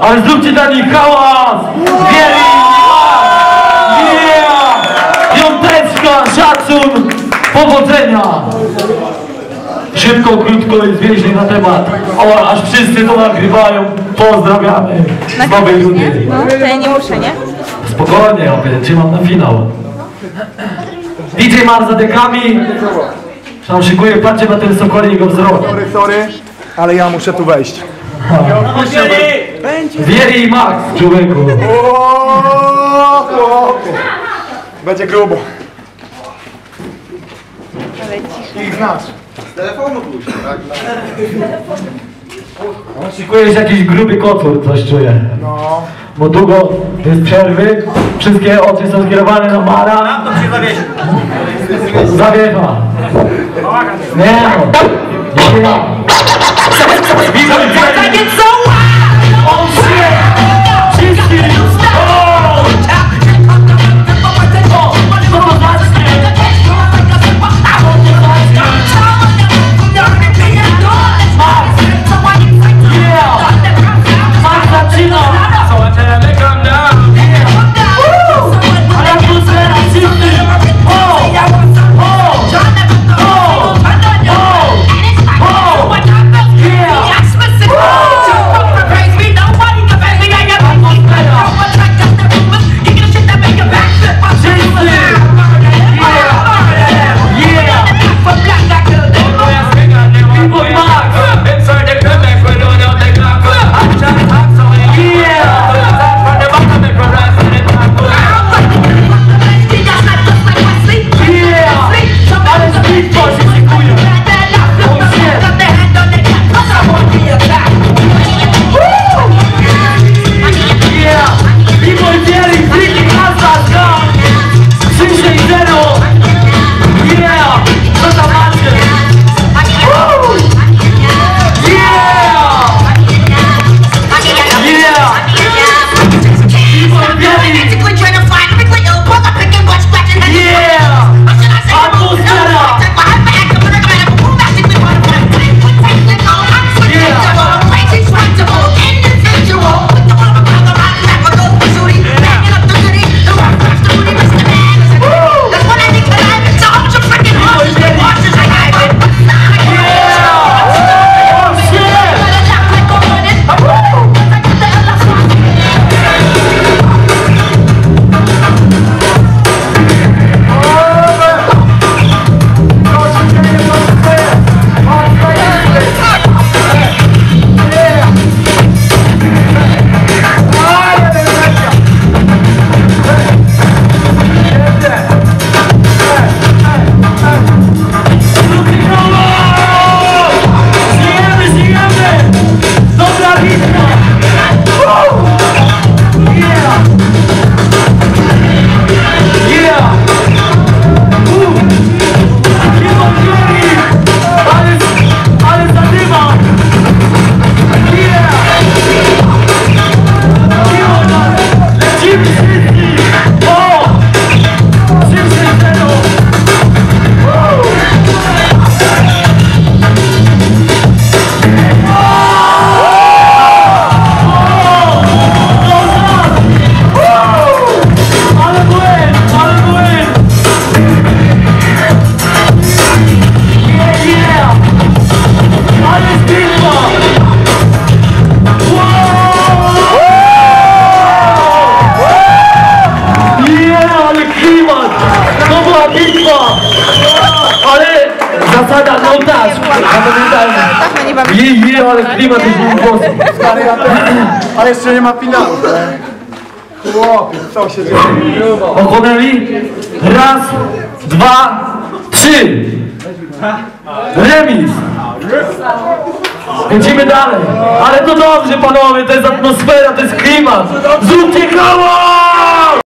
Ale zróbcie dla nich hałas! Wieli! Yeah! Piąteczka, szacun, powodzenia! Szybko, krótko i zwięźle na temat. O, aż wszyscy to nagrywają. Pozdrawiamy z Nowej Rudy. No, to ja nie muszę, nie? Spokojnie, opie, trzymam na finał. DJ Mar za dekami. Tam szykuje, patrzcie na ten sokolnik go wzrok. Sorry, sorry, ale ja muszę tu wejść. Wieri i Max, człowieku. O, chłopie. Będzie grubo. Ich znasz. Szykuje się jakiś gruby kotwór, coś czuję. No. Bo długo jest przerwy, wszystkie oczy są skierowane na Mara. To się zawiesi. Zawiecha. Nie no. 你知道吗？什么？什么？你你！Tak, no nie bawię. Je, je, ale klimat jest w głosu! Ale, ja też- ale jeszcze nie ma finału. Chłopie, co się dzieje? Grubo. Ochłonęli? Raz, dwa, trzy! Remis! Lecimy dalej! Ale to dobrze panowie, to jest atmosfera, to jest klimat! Zróbcie hałas!